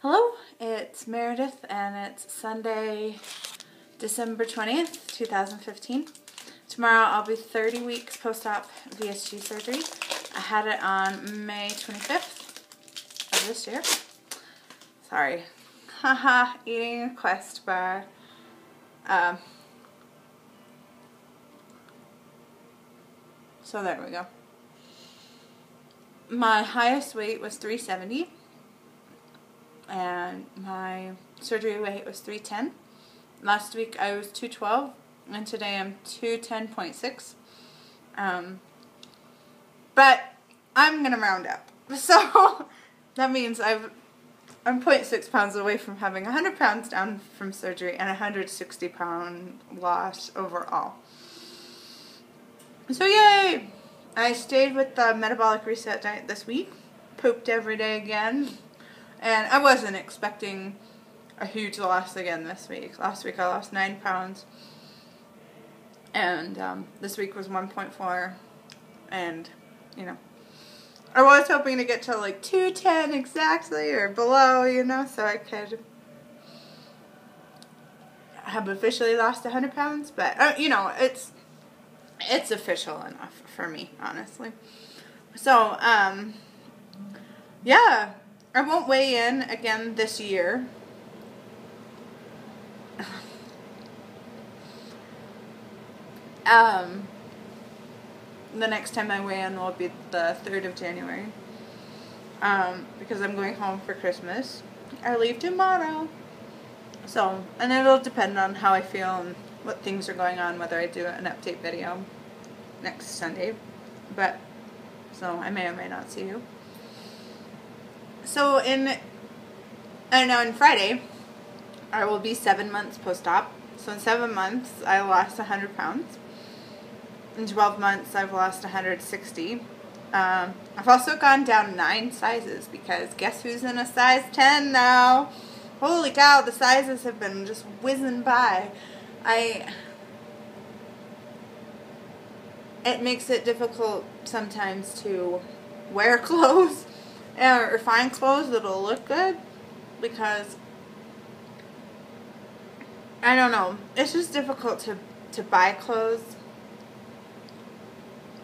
Hello, it's Meredith and it's Sunday, December 20th, 2015. Tomorrow I'll be 30 weeks post-op VSG surgery. I had it on May 25th of this year. Sorry. Haha, eating a Quest bar. Um, so there we go. My highest weight was 370 and my surgery weight was 310. Last week I was 212 and today I'm 210.6. Um, but I'm going to round up. So that means I've I'm 0.6 pounds away from having 100 pounds down from surgery and 160 pound loss overall. So yay! I stayed with the metabolic reset diet this week. Pooped every day again. And I wasn't expecting a huge loss again this week. Last week I lost 9 pounds. And um, this week was 1.4. And, you know, I was hoping to get to like 210 exactly or below, you know, so I could have officially lost 100 pounds. But, uh, you know, it's it's official enough for me, honestly. So, um, yeah, I won't weigh in again this year. um, the next time I weigh in will be the 3rd of January. Um, because I'm going home for Christmas. I leave tomorrow. So, and it'll depend on how I feel and what things are going on, whether I do an update video next Sunday. But, so I may or may not see you. So in, don't know, on Friday, I will be seven months post-op. So in seven months, I lost 100 pounds. In 12 months, I've lost 160. Um, I've also gone down nine sizes because guess who's in a size 10 now? Holy cow, the sizes have been just whizzing by. I it makes it difficult sometimes to wear clothes or find clothes that'll look good because I don't know. It's just difficult to to buy clothes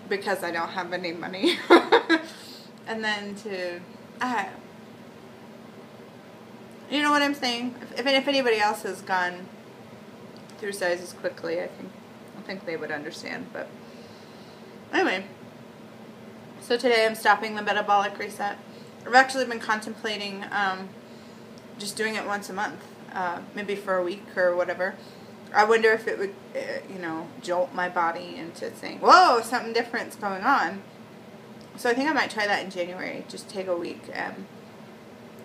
because I don't have any money. and then to I you know what I'm saying? If, if anybody else has gone through sizes quickly, I think I think they would understand. But anyway, so today I'm stopping the metabolic reset. I've actually been contemplating um, just doing it once a month, uh, maybe for a week or whatever. I wonder if it would, uh, you know, jolt my body into saying, "Whoa, something different's going on." So I think I might try that in January. Just take a week um,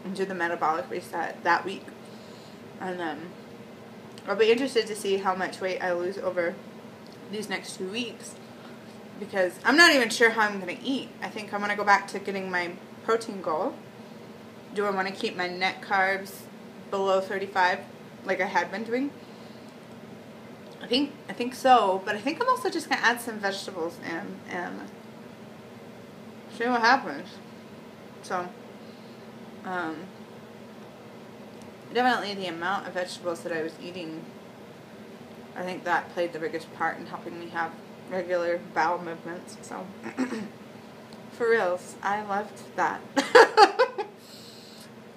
and do the metabolic reset that week, and then I'll be interested to see how much weight I lose over these next two weeks because I'm not even sure how I'm going to eat. I think I'm going to go back to getting my protein goal. Do I want to keep my net carbs below 35 like I had been doing? I think I think so, but I think I'm also just to add some vegetables in and see what happens. So, um, definitely the amount of vegetables that I was eating, I think that played the biggest part in helping me have regular bowel movements. So, for reals, I loved that.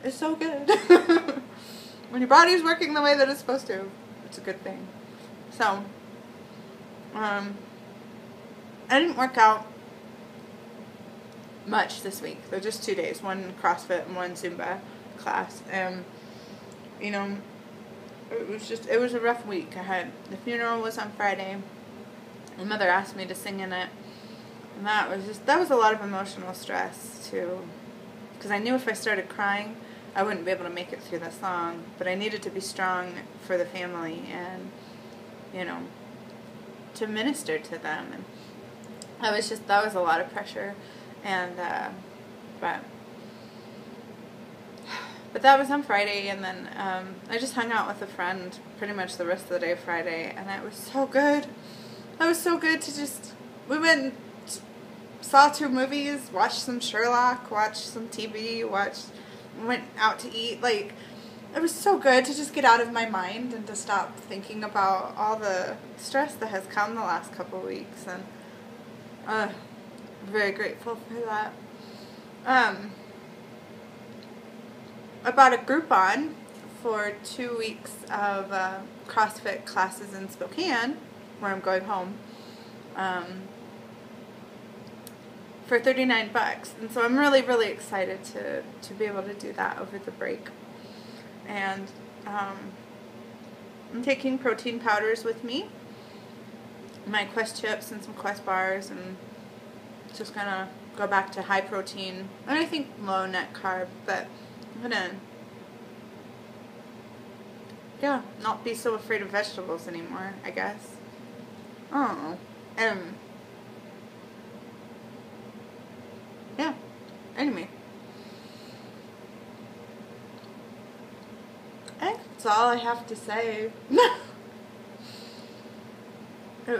it's so good. when your body's working the way that it's supposed to, it's a good thing. So, um, I didn't work out much this week. They're just two days, one CrossFit and one Zumba class. And, you know, it was just, it was a rough week. I had, the funeral was on Friday. My mother asked me to sing in it. And that was just, that was a lot of emotional stress too. Because I knew if I started crying, I wouldn't be able to make it through the song. But I needed to be strong for the family and, you know, to minister to them. And I was just, that was a lot of pressure. And, uh, but, but that was on Friday, and then um, I just hung out with a friend pretty much the rest of the day Friday, and it was so good. It was so good to just, we went saw two movies, watched some Sherlock, watched some TV, watched went out to eat. Like, it was so good to just get out of my mind and to stop thinking about all the stress that has come the last couple weeks. And uh, very grateful for that. Um, I bought a Groupon for two weeks of uh, CrossFit classes in Spokane, where I'm going home, um, for 39 bucks. And so I'm really, really excited to, to be able to do that over the break. And um, I'm taking protein powders with me, my Quest chips and some Quest bars, and just gonna go back to high protein, and I think low net carb, but I'm gonna yeah, not be so afraid of vegetables anymore, I guess. Oh, um, yeah, anyway. I that's all I have to say. it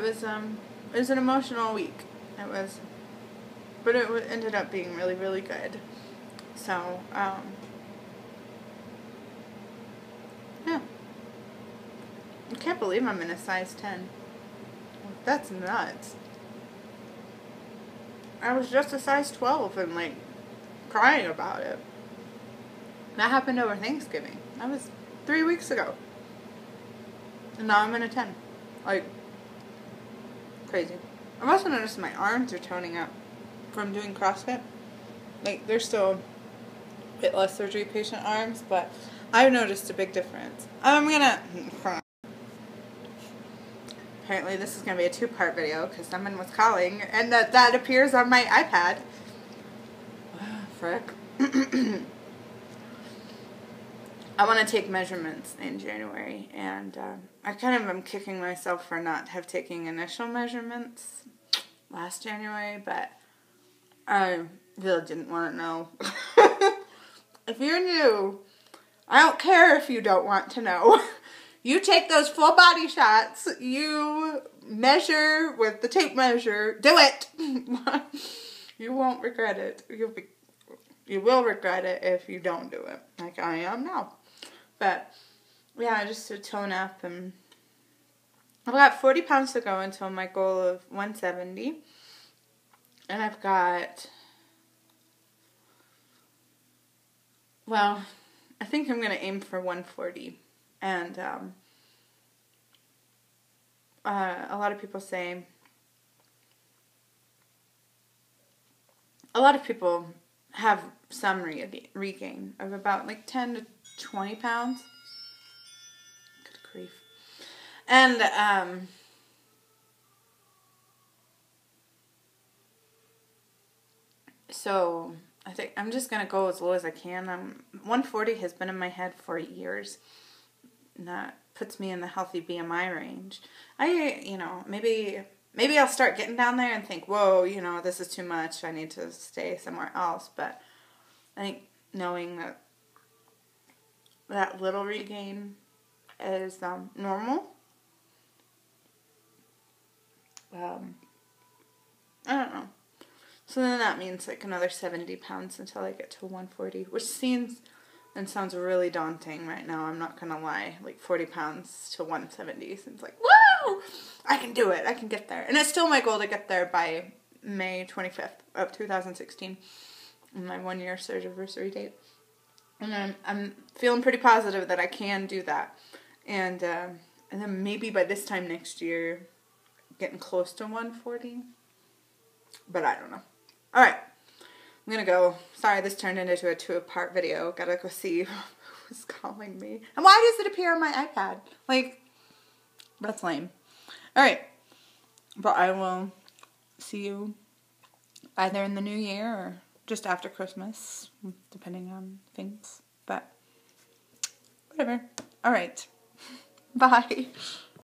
was, um, it was an emotional week. It was, but it ended up being really, really good. So, um, yeah. I can't believe I'm in a size 10. That's nuts. I was just a size 12 and like crying about it. That happened over Thanksgiving. That was three weeks ago. And now I'm in a 10. Like, crazy. I've also noticed my arms are toning up from doing CrossFit. Like, they're still a bit less surgery patient arms, but I've noticed a big difference. I'm gonna. Apparently, this is gonna be a two part video because someone was calling, and that, that appears on my iPad. Frick. I want to take measurements in January, and uh, I kind of am kicking myself for not have taken initial measurements last January, but I really didn't want to know. if you're new, I don't care if you don't want to know. you take those full body shots, you measure with the tape measure, do it. you won't regret it. You'll be you will regret it if you don't do it, like I am now. But yeah, just to tone up and I've got 40 pounds to go until my goal of 170. And I've got, well, I think I'm going to aim for 140. And um, uh, a lot of people say, a lot of people have some re- regain of about like 10 to 20 pounds. Good grief. And, um, so I think I'm just gonna go as low as I can. Um, 140 has been in my head for years. And that puts me in the healthy BMI range. I, you know, maybe maybe I'll start getting down there and think, whoa, you know, this is too much. I need to stay somewhere else. But I think knowing that that little regain is um, normal. Um, I don't know. So then that means like another 70 pounds until I get to 140, which seems and sounds really daunting right now. I'm not gonna lie. Like 40 pounds to 170 seems like, I can do it. I can get there. And it's still my goal to get there by May 25th of 2016, my one year surge anniversary date and I'm I'm feeling pretty positive that I can do that, and uh, and then maybe by this time next year, getting close to 140. But I don't know. All right, I'm gonna go. Sorry, this turned into a two-part video. Gotta go see who's calling me, and why does it appear on my iPad? Like, that's lame. All right, but I will see you either in the new year or just after Christmas, depending on things. But whatever. All right. Bye.